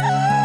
Ah!